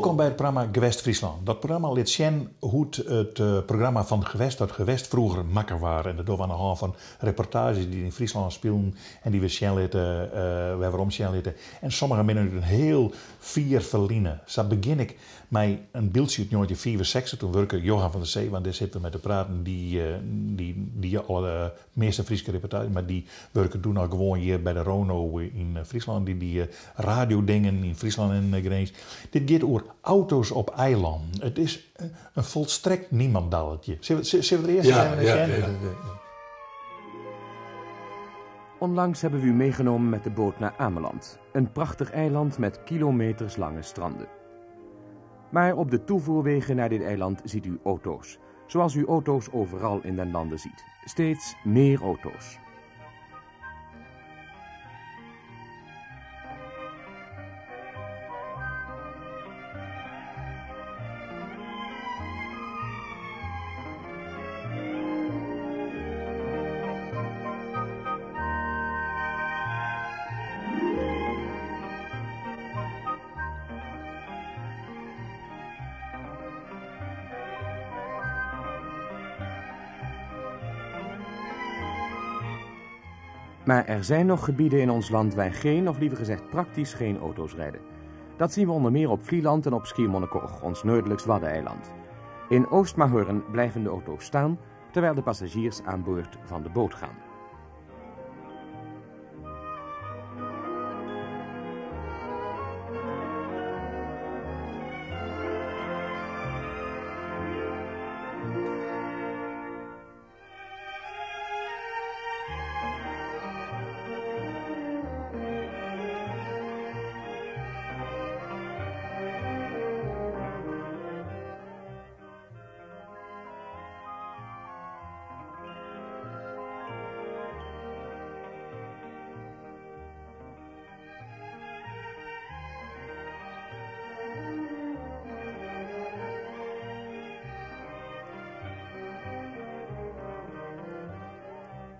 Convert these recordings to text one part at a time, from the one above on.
Welkom bij het programma Gewest Friesland. Dat programma liet zien hoe het, uh, programma van Gewest dat Gewest vroeger makker waren. En dat door aan de hand van reportages die in Friesland speelden en die we zien lieten, uh, we hebben zien lieten. En sommige mensen een heel vier verliezen. Zo begin ik met een beeldje uit 1964. Toen werkte Johan van der Zee, want daar zitten we met te praten, die, uh, die, die meeste Friese reportages, maar die werken doen al gewoon hier bij de Rono in Friesland, die, die radiodingen in Friesland en uh. Dit gaat auto's op eiland. Het is een, een volstrekt niemandalletje. Zullen we, zullen we er eerst Ja, even ja, naar ja. Onlangs hebben we u meegenomen met de boot naar Ameland. Een prachtig eiland met kilometers lange stranden. Maar op de toevoerwegen naar dit eiland ziet u auto's. Zoals u auto's overal in den landen ziet. Steeds meer auto's. Maar er zijn nog gebieden in ons land waar geen, of liever gezegd praktisch geen auto's rijden. Dat zien we onder meer op Vlieland en op Schiermonnikoog, ons noordelijkst Waddeneiland. In Oostmahorn blijven de auto's staan, terwijl de passagiers aan boord van de boot gaan.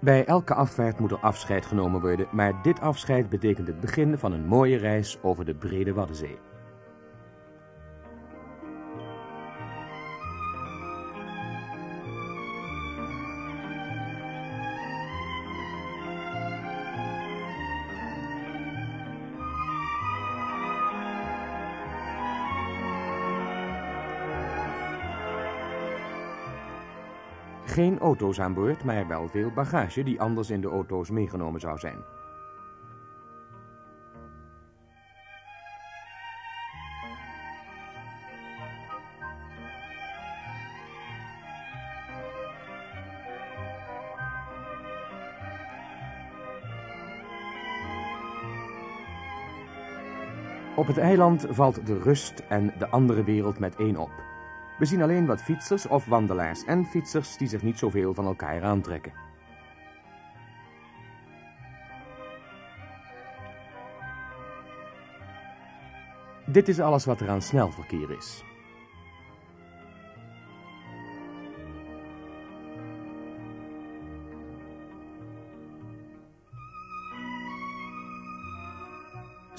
Bij elke afvaart moet er afscheid genomen worden, maar dit afscheid betekent het begin van een mooie reis over de brede Waddenzee. Geen auto's aan boord, maar wel veel bagage die anders in de auto's meegenomen zou zijn. Op het eiland valt de rust en de andere wereld met één op. We zien alleen wat fietsers of wandelaars en fietsers die zich niet zoveel van elkaar aantrekken. Dit is alles wat er aan snelverkeer is.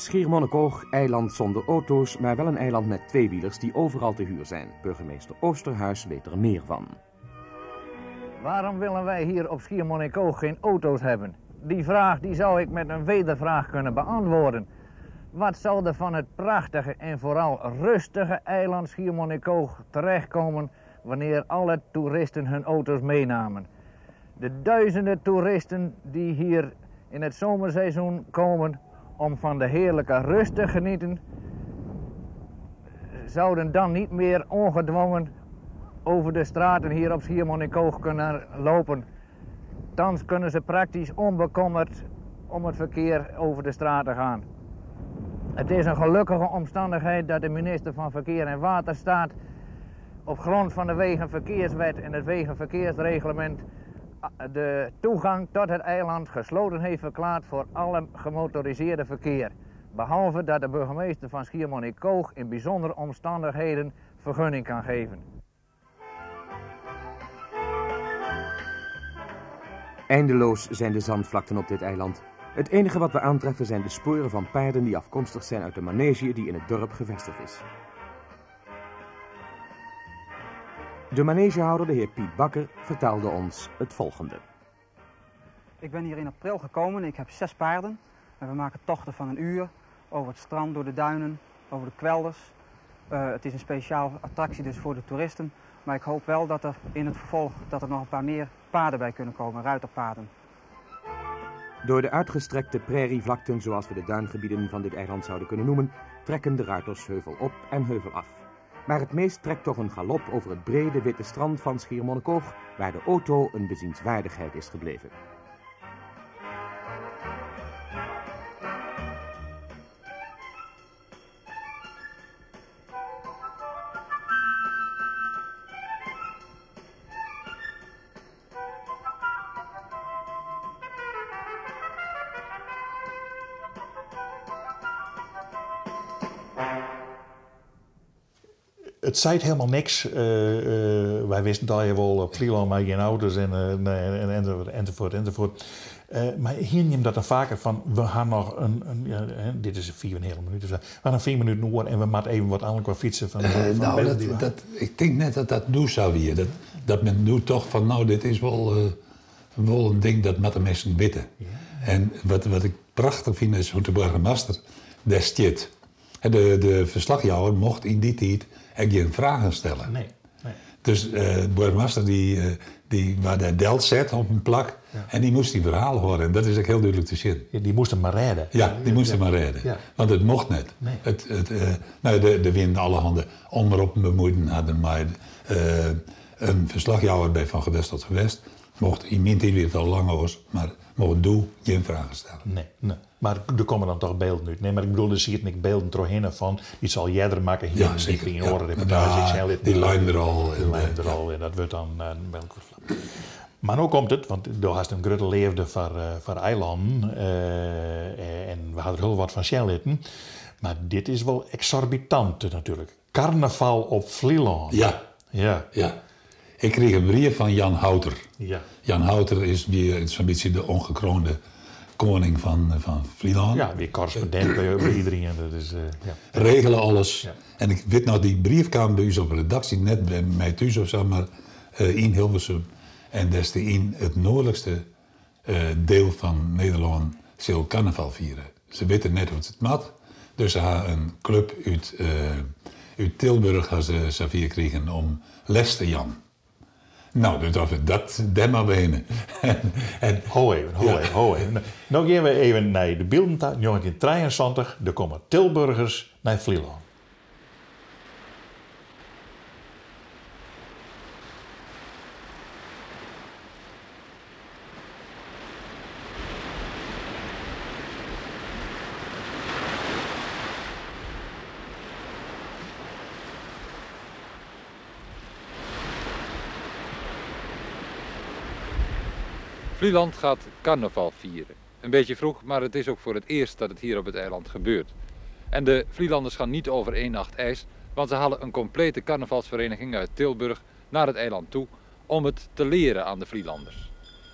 Schiermonnikoog, eiland zonder auto's, maar wel een eiland met tweewielers die overal te huur zijn. Burgemeester Oosterhuis weet er meer van. Waarom willen wij hier op Schiermonnikoog geen auto's hebben? Die vraag die zou ik met een wedervraag kunnen beantwoorden. Wat zou er van het prachtige en vooral rustige eiland Schiermonnikoog terechtkomen wanneer alle toeristen hun auto's meenamen? De duizenden toeristen die hier in het zomerseizoen komen om van de heerlijke rust te genieten, zouden dan niet meer ongedwongen over de straten hier op Schiermonnikoog kunnen lopen. Thans kunnen ze praktisch onbekommerd om het verkeer over de straten gaan. Het is een gelukkige omstandigheid dat de minister van Verkeer en Waterstaat op grond van de Wegenverkeerswet en het Wegenverkeersreglement de toegang tot het eiland gesloten heeft verklaard voor alle gemotoriseerde verkeer. Behalve dat de burgemeester van Schiermonnikoog in bijzondere omstandigheden vergunning kan geven. Eindeloos zijn de zandvlakten op dit eiland. Het enige wat we aantreffen zijn de sporen van paarden die afkomstig zijn uit de manege die in het dorp gevestigd is. De manegehouder, de heer Piet Bakker, vertelde ons het volgende. Ik ben hier in april gekomen. Ik heb zes paarden. En we maken tochten van een uur over het strand, door de duinen, over de kwelders. Uh, het is een speciaal attractie dus voor de toeristen. Maar ik hoop wel dat er in het vervolg dat er nog een paar meer paden bij kunnen komen, ruiterpaden. Door de uitgestrekte prairievlakten, zoals we de duingebieden van dit eiland zouden kunnen noemen, trekken de ruiters heuvel op en heuvel af. Maar het meest trekt toch een galop over het brede witte strand van Schiermonnikoog, waar de auto een bezienswaardigheid is gebleven. Het zei helemaal niks. Uh, uh, wij wisten dat je wel Vlieland maar geen auto's en, uh, en, enzovoort, enzovoort, enzovoort. maar hier neemt dat dan vaker van, we gaan nog een, een ja, dit is vier en hele minuten, we gaan een vier minuten door en we moeten even wat aan qua fietsen van, van nou, dat, dat, ik denk net dat dat doet zou weer. Dat, dat men doet toch van, nou, dit is wel, wel een ding dat met de mensen weten. Ja. En wat, wat ik prachtig vind is hoe de burgemeester daar zit. De, de verslagjouwer mocht in die tijd je vragen stellen. Nee. nee. Dus uh, de burgemeester die, uh, die waar de delt zet op een plak en die moest die verhalen horen. En dat is ook heel duidelijk te zien. Ja, die moesten maar redden. Ja, die moesten maar redden. Want het mocht net. Nee. Het, het, uh, nou, de, de wind alle handen onderop bemoeiden hadden, maar een verslagjouwer bij Van Gewest tot Gewest mocht in mijn tijd weer het al lang was, maar mocht doe geen vragen stellen. Nee, nee. Maar er komen dan toch beelden uit. Nee, maar ik bedoel, er ziet ik beelden doorheen van. Die zal jij er maken hier ja, zeker. in ja. reportage. Ja, die lijn er al. Die lijn er al en dat wordt dan uh, een Maar nu komt het, want door hast een grote leefde voor, uh, voor eilanden. Uh, en we hadden er heel wat van Shell Maar dit is wel exorbitant natuurlijk. Carnaval op Vlieland. Ja. Ja. ja. Ik kreeg een brief van Jan Houter. Ja. Jan Houter is weer zo'n beetje de ongekroonde koning van, van Vlieland. Ja, weer correspondent bij, bij iedereen. Dat is, uh, ja. Regelen alles. Ja. En ik weet nou, die brief kwam bij u op redactie, net bij mij thuis of zo, maar uh, in Hilversum. En is in het noordelijkste uh, deel van Nederland zal carnaval vieren. Ze weten net hoe het mat. Dus ze hebben een club uit, uit Tilburg gaan ze, ze kregen om les te Jan. Nou, dus dat we dat demmer wenen. en, ho even, ho even, ho even. Nou gaan we even naar de beelden 1973. Er komen Tilburgers naar Vlieland. Vlieland gaat carnaval vieren. Een beetje vroeg, maar het is ook voor het eerst dat het hier op het eiland gebeurt. En de Vlielanders gaan niet over één nacht ijs, want ze halen een complete carnavalsvereniging uit Tilburg naar het eiland toe om het te leren aan de Vlielanders.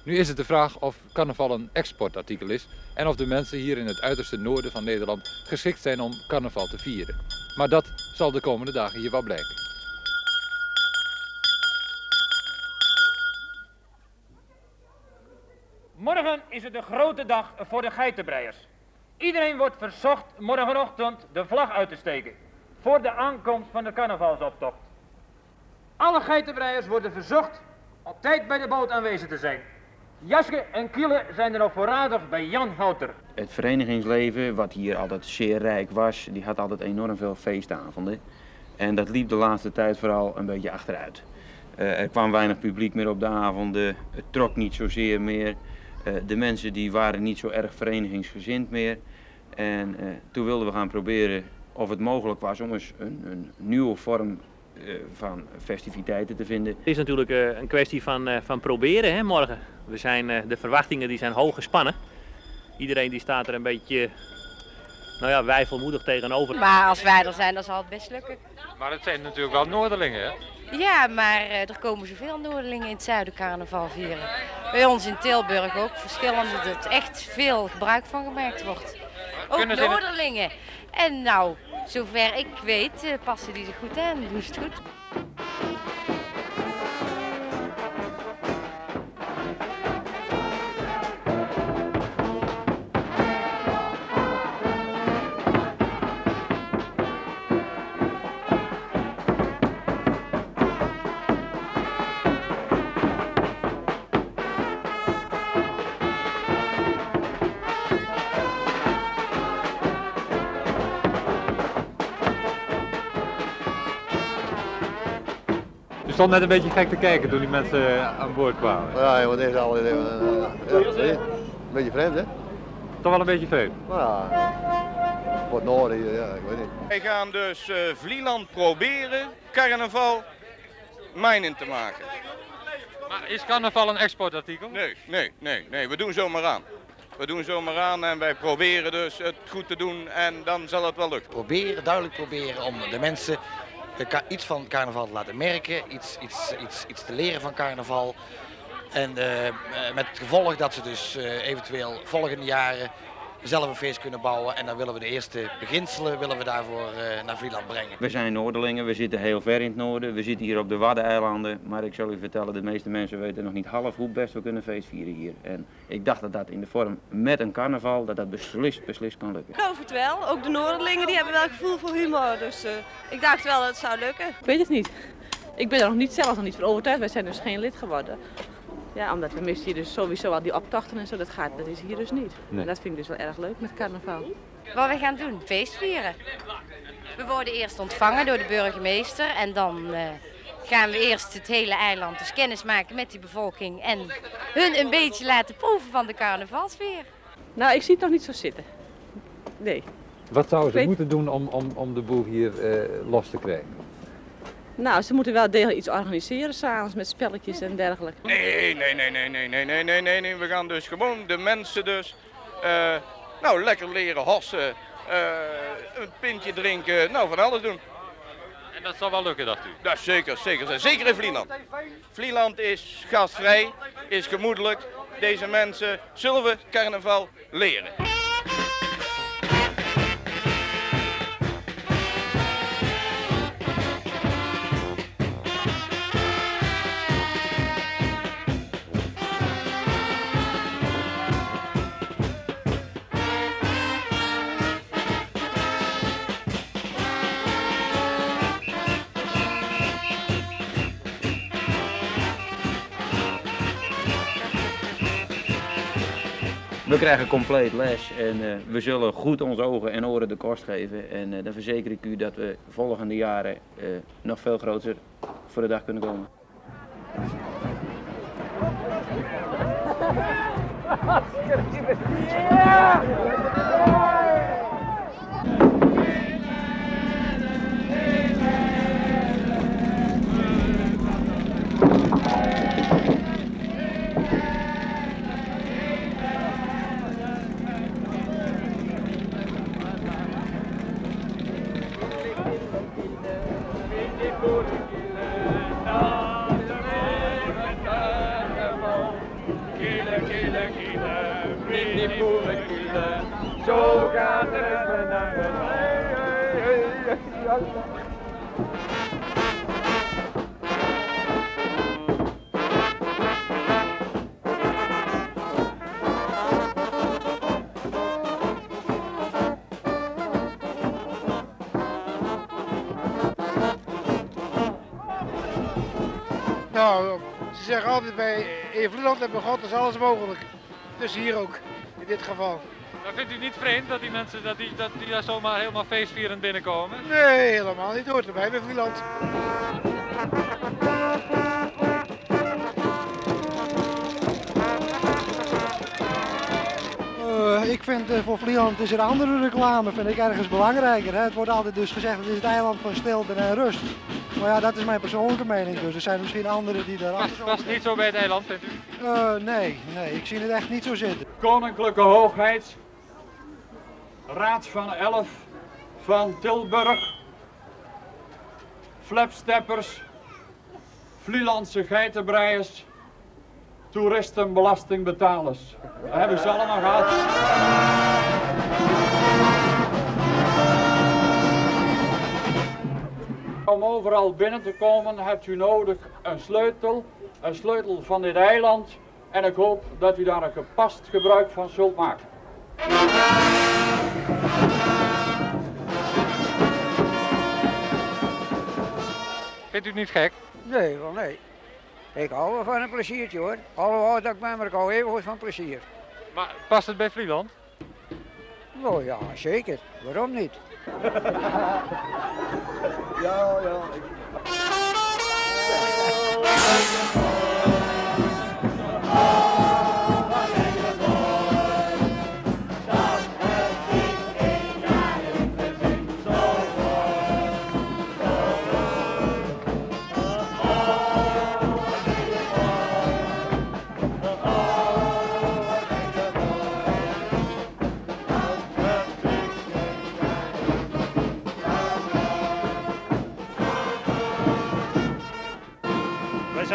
Nu is het de vraag of carnaval een exportartikel is en of de mensen hier in het uiterste noorden van Nederland geschikt zijn om carnaval te vieren. Maar dat zal de komende dagen hier wel blijken. Morgen is het de grote dag voor de geitenbreiers. Iedereen wordt verzocht morgenochtend de vlag uit te steken voor de aankomst van de carnavalsoptocht. Alle geitenbreiers worden verzocht op tijd bij de boot aanwezig te zijn. Jaske en Kiele zijn er nog voorradig bij Jan Houter. Het verenigingsleven, wat hier altijd zeer rijk was, die had altijd enorm veel feestavonden. En dat liep de laatste tijd vooral een beetje achteruit. Uh, er kwam weinig publiek meer op de avonden, het trok niet zozeer meer. Eh, de mensen die waren niet zo erg verenigingsgezind meer. En uh, toen wilden we gaan proberen of het mogelijk was om eens een, een nieuwe vorm uh, van festiviteiten te vinden. Het is natuurlijk een kwestie van, van proberen hè, morgen. We zijn, de verwachtingen die zijn hoog gespannen. Iedereen die staat er een beetje nou ja, wijfelmoedig tegenover. Maar als wij er zijn, dan zal het best lukken. Maar het zijn natuurlijk wel Noorderlingen, hè? Ja, maar uh, er komen zoveel Noorderlingen in het zuiden carnaval vieren. Bij ons in Tilburg ook verschillende, dat echt veel gebruik van gemaakt wordt. Ook Noorderlingen. En nou, zover ik weet, uh, passen die zich goed aan, doen ze het goed. Stond net een beetje gek te kijken toen die mensen aan boord kwamen. Ja, want deze al. Ja, een beetje vreemd, hè? Toch wel een beetje vreemd. Ja, wat nodig, ja, ik weet niet. Wij gaan dus uh, Vlieland proberen carnaval mijnen te maken. Maar is carnaval een exportartikel? Nee, nee, nee, nee. We doen zomaar aan. We doen zomaar aan en wij proberen dus het goed te doen en dan zal het wel lukken. Proberen, duidelijk proberen om de mensen iets van carnaval te laten merken, iets, iets, iets, iets te leren van carnaval. En uh, met het gevolg dat ze dus uh, eventueel volgende jaren zelf een feest kunnen bouwen. En dan willen we de eerste beginselen willen we daarvoor uh, naar Vlieland brengen. We zijn Noorderlingen, we zitten heel ver in het noorden. We zitten hier op de Waddeneilanden. Maar ik zal u vertellen, de meeste mensen weten nog niet half hoe best we kunnen feest vieren hier. En ik dacht dat dat in de vorm met een carnaval, dat dat beslist, beslist kan lukken. Ik geloof het wel. Ook de Noorderlingen die hebben wel gevoel voor humor. Dus uh, ik dacht wel dat het zou lukken. Ik weet het niet. Ik ben er nog niet zelf nog niet van overtuigd. Wij zijn dus geen lid geworden. Ja, omdat we missen hier dus sowieso al die optochten en zo. Dat, gaat, dat is hier dus niet. En dat vind ik dus wel erg leuk met carnaval. Wat we gaan doen? Feest vieren. We worden eerst ontvangen door de burgemeester en dan uh, gaan we eerst het hele eiland dus kennis maken met die bevolking en hun een beetje laten proeven van de carnavalsfeer. Nou, ik zie het nog niet zo zitten. Nee. Wat zouden ze moeten doen om, om, om de boel hier uh, los te krijgen? Nou, ze moeten wel degelijk iets organiseren s'avonds met spelletjes en dergelijke. Nee, nee, nee, nee, nee, nee, nee, nee, nee, nee. We gaan dus gewoon de mensen dus, uh, nou, lekker leren hossen, uh, een pintje drinken, nou, van alles doen. En dat zal wel lukken, dacht u? Dat zeker, zeker. Zeker in Vlieland. Vlieland is gastvrij, is gemoedelijk. Deze mensen zullen we carnaval leren. We krijgen compleet les en uh, we zullen goed onze ogen en oren de kost geven. En uh, dan verzeker ik u dat we volgende jaren uh, nog veel groter voor de dag kunnen komen. Nou, ze zeggen altijd bij in Vlieland en bij is alles mogelijk. Dus hier ook, in dit geval. Maar vindt u niet vreemd dat die mensen dat die, dat die daar zomaar helemaal feestvierend binnenkomen? Nee, helemaal niet. Hoort erbij bij Vlieland. Uh, ik vind uh, voor Vlieland is er andere reclame, vind ik ergens belangrijker. Hè? Het wordt altijd dus gezegd, het is het eiland van stilte en rust. Maar ja, dat is mijn persoonlijke mening. Dus er zijn misschien anderen die daar anders over niet zo bij het eiland, vindt u? Uh, nee, nee, ik zie het echt niet zo zitten. Koninklijke Hoogheid, Raad van Elf van Tilburg, flapsteppers, Vlielandse geitenbreiers, toeristen, belastingbetalers. Dat hebben ze allemaal gehad. Om overal binnen te komen hebt u nodig een sleutel, een sleutel van dit eiland. En ik hoop dat u daar een gepast gebruik van zult maken. Vindt u het niet gek? Nee, wel nee. Ik hou wel van een pleziertje hoor. Alhoewel dat ik bij maar ik hou even goed van plezier. Maar past het bij Vlieland? Nou ja, zeker. Waarom niet? ja, ja.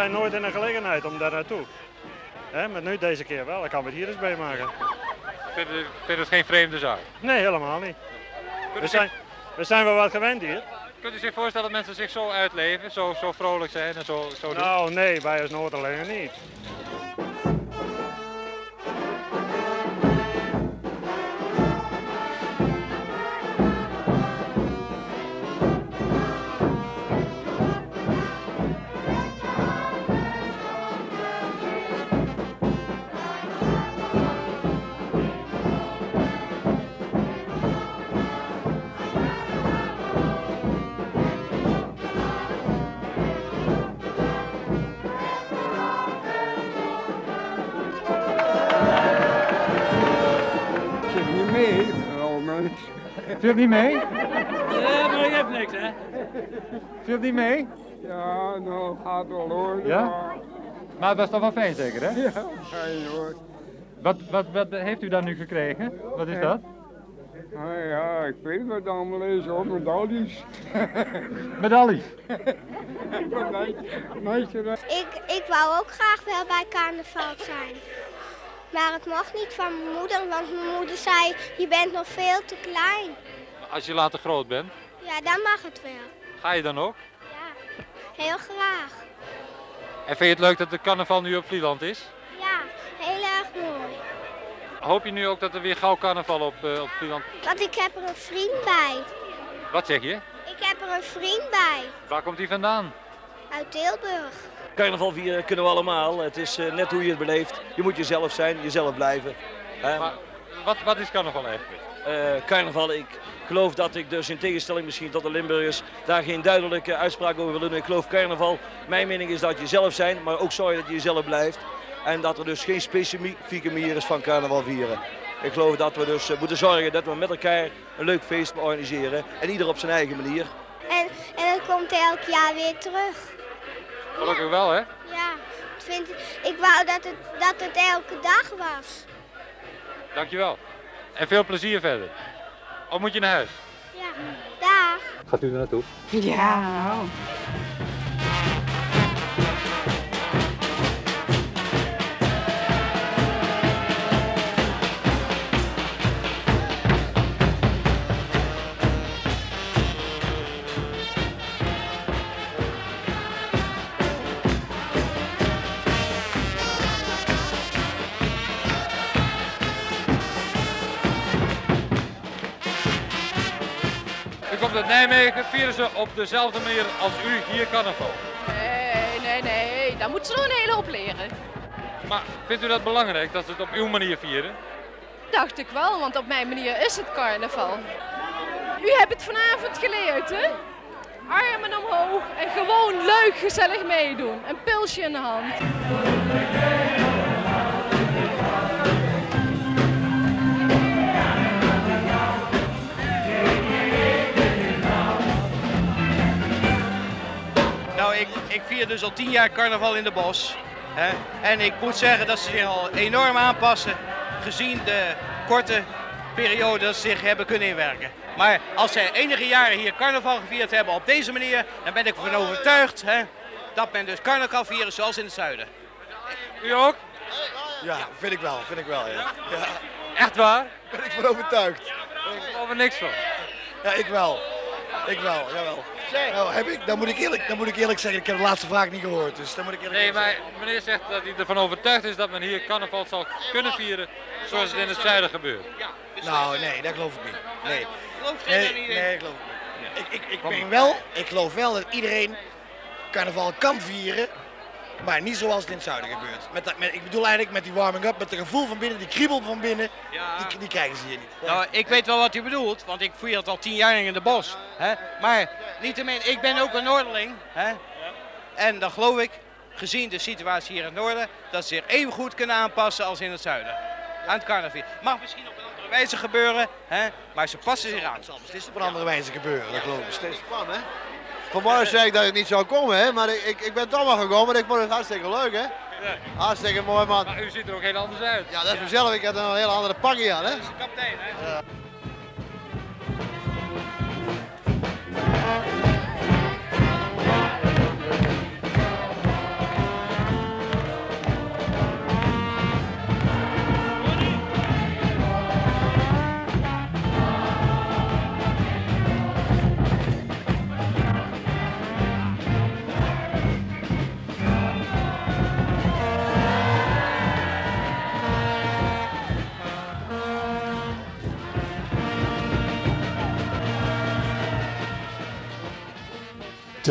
Zijn nooit in een gelegenheid om daar naartoe. Hè, maar nu deze keer wel, dan kan we het hier eens bij maken. Vind je, het geen vreemde zaak? Nee, helemaal niet. We zijn, we zijn wel wat gewend hier. Kunt u zich voorstellen dat mensen zich zo uitleven, zo, zo vrolijk zijn en zo, zo doen? Nou, nee, wij als Noorderlingen niet. Zit niet mee? Ja, maar ik heb niks, hè? Zit niet mee? Ja, nou gaat wel hoor. Ja? Maar het was toch wel fijn zeker, hè? Ja, fijn hoor. Wat, wat, wat heeft u dan nu gekregen? Wat is dat? Nou ja, ik weet wat het allemaal is hoor, medailles. Medailles? Meisje, Ik, ik wou ook graag wel bij carnaval zijn. Maar het mocht niet van mijn moeder, want mijn moeder zei, je bent nog veel te klein. Als je later groot bent, Ja, dan mag het wel. ga je dan ook? Heel graag. En vind je het leuk dat de carnaval nu op Vlieland is? Ja, heel erg mooi. Hoop je nu ook dat er weer gauw carnaval op, eh, op Vlieland... Want ik heb er een vriend bij. Wat zeg je? Ik heb er een vriend bij. Waar komt die vandaan? Uit Tilburg. Carnaval vieren kunnen we allemaal. Het is eh, net hoe je het beleeft. Je moet jezelf zijn, jezelf blijven. Hè? Wat, wat is carnaval eigenlijk? Eh, carnaval, ik geloof dat ik dus in tegenstelling misschien tot de Limburgers daar geen duidelijke uitspraak over wil doen. Ik geloof carnaval, mijn mening is dat je zelf zijn, maar ook zorg dat je jezelf blijft. En dat er dus geen specifieke manier is van carnaval vieren. Ik geloof dat we dus eh, moeten zorgen dat we met elkaar een leuk feest organiseren. En ieder op zijn eigen manier. En, en het komt elk jaar weer terug. Gelukkig wel, hè? Ja, ik, vind, ik wou dat het, dat het elke dag was. Dankjewel. En veel plezier verder. Of moet je naar huis? Ja, dag. Gaat u er naartoe? Ja. U uit Nijmegen, vieren ze op dezelfde manier als u hier carnaval. Nee, nee, nee. Daar moeten ze nog een hele hoop leren. Maar vindt u dat belangrijk dat ze het op uw manier vieren? Dacht ik wel, want op mijn manier is het carnaval. U hebt het vanavond geleerd, hè? Armen omhoog en gewoon leuk gezellig meedoen. Een pilsje in de hand. Ik, ik vier dus al tien jaar carnaval in de bos. Hè? En ik moet zeggen dat ze zich al enorm aanpassen, gezien de korte periode dat ze zich hebben kunnen inwerken. Maar als zij enige jaren hier carnaval gevierd hebben op deze manier, dan ben ik ervan overtuigd hè, dat men dus carnaval vieren zoals in het zuiden. U ook? Ja, vind ik wel, vind ik wel, ja. ja. Echt waar? Ben ik van overtuigd. Ik geloof er niks van. Ja, ik wel. Ik wel, jawel. Nou, heb ik, dan, moet ik eerlijk, dan moet ik eerlijk zeggen, ik heb de laatste vraag niet gehoord, dus dan moet ik eerlijk Nee, zeggen. maar meneer zegt dat hij ervan overtuigd is dat men hier carnaval zal kunnen vieren zoals het in het zuiden gebeurt. Nou, nee, dat geloof ik niet. Nee. Nee, nee, ik geloof ik niet. Ik, ik, ik, ben wel, ik geloof wel dat iedereen carnaval kan vieren, maar niet zoals het in het zuiden gebeurt. Met dat, met, ik bedoel eigenlijk met die warming-up, met het gevoel van binnen, die kriebel van binnen, die, die krijgen ze hier niet. Nou, ik weet wel wat u bedoelt, want ik vier het al tien jaar in de bos. Hè? Maar niettemin, ik ben ook een Noorderling. Hè? En dan geloof ik gezien de situatie hier in het noorden, dat ze zich even goed kunnen aanpassen als in het zuiden. Aan het carnaval. Mag misschien op een andere wijze gebeuren, hè? maar ze passen zich aan. Het is op een andere wijze gebeuren, dat geloof ik. Steeds van, hè? Vanmorgen zei ik dat ik niet zou komen, hè? maar ik, ik ben toch wel gekomen. Ik vond het hartstikke leuk, hè? Hartstikke mooi, man. Maar u ziet er ook heel anders uit. Ja, dat is mezelf. Ik heb een hele andere pakje aan, hè? Dat is de kapitein, hè?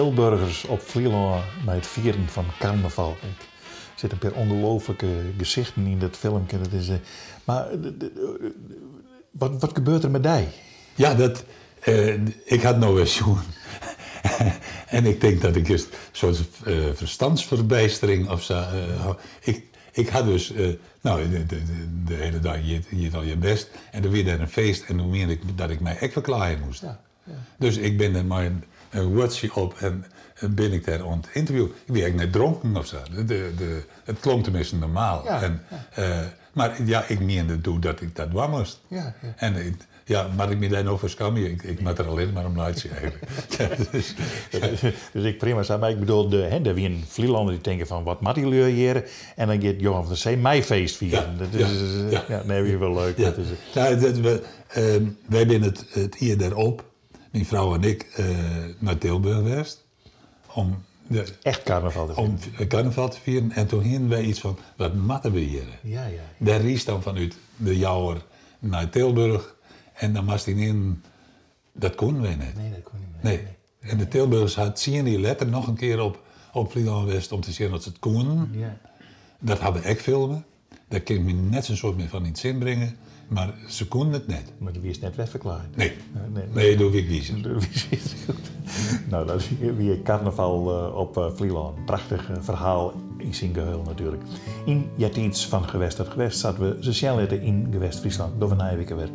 Tilburgers op Vlieland met het vieren van carnaval. Ik zit een paar ongelooflijke gezichten in dat filmpje. Dat is, eh, maar eh, eh, wat, wat gebeurt er met die? Ja, dat, ik had nou eens zo'n. en ik denk dat ik eens zo'n eh, verstandsverbijstering of zo. ik, ik had dus, nou, de, de, de- de hele dag je, je al je best. En dan weer een feest en toen meende ik dat ik mij echt verklaren moest. Dus ik ben er maar een, een woordje op en, en ben ik daar aan het interview. Ik ben eigenlijk net dronken of zo. De, de, het klonk tenminste normaal. Ja, en, eh, maar ja, ik meende toen dat ik dat dwang moest. Ja, ja. En ik, ja, maar ik me daar nog voor. Ik, ik moet er alleen maar om uitzien eigenlijk. Ja, dus, dus ik prima zei, maar ik bedoel, de, hè, er die denken van, wat moet die leur hier? En dan gaat Johan van der Zee mij feest vieren. dat is, ja, eh, ja. ja, nee, weer wel leuk. Ja. Dat is, Nou, dat we, ehm, wij zijn het, het hier daarop, mijn vrouw en ik, eh, naar Tilburg geweest. Om de, Echt carnaval te Om carnaval te vieren. En toen hingen wij iets van, wat matten we hier? Ja, ja. Daar reis dan vanuit de Jouwer naar Tilburg. En dan was die in, dat konden wij niet. Nee, dat kon niet. Nee. En de Tilburgers had zien die letter nog een keer op, op Vlieland West om te zien dat ze het konden. Ja. Dat hebben ik filmen. Daar kan ik me net zo'n soort meer van in het zin brengen. Maar ze konden het net. Maar die is net wegverklaard. Nee. nee, Nee, door Wieser, goed. Nou, dat is weer- weer carnaval eh, op eh, Vlieland. Prachtig eh, verhaal in zijn geheel natuurlijk. In Jatiets van Gewest tot Gewest zaten we sociaal in Gewest Friesland. Door een weer.